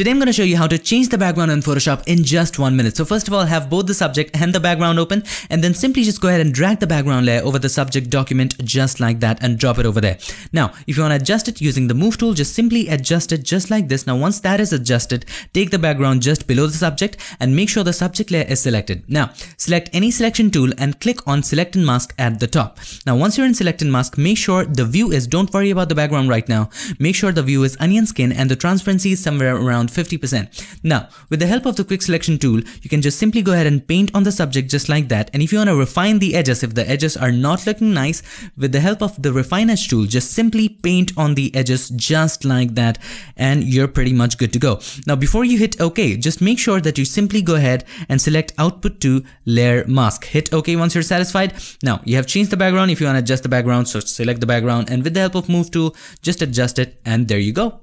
Today I'm going to show you how to change the background in Photoshop in just one minute. So first of all, have both the subject and the background open and then simply just go ahead and drag the background layer over the subject document just like that and drop it over there. Now, if you want to adjust it using the move tool, just simply adjust it just like this. Now, once that is adjusted, take the background just below the subject and make sure the subject layer is selected. Now, select any selection tool and click on select and mask at the top. Now, once you're in select and mask, make sure the view is, don't worry about the background right now. Make sure the view is onion skin and the transparency is somewhere around 50%. Now, with the help of the quick selection tool, you can just simply go ahead and paint on the subject just like that. And if you want to refine the edges, if the edges are not looking nice, with the help of the refine edge tool, just simply paint on the edges just like that and you're pretty much good to go. Now, before you hit OK, just make sure that you simply go ahead and select output to layer mask. Hit OK once you're satisfied. Now, you have changed the background. If you want to adjust the background, so select the background and with the help of move tool, just adjust it and there you go.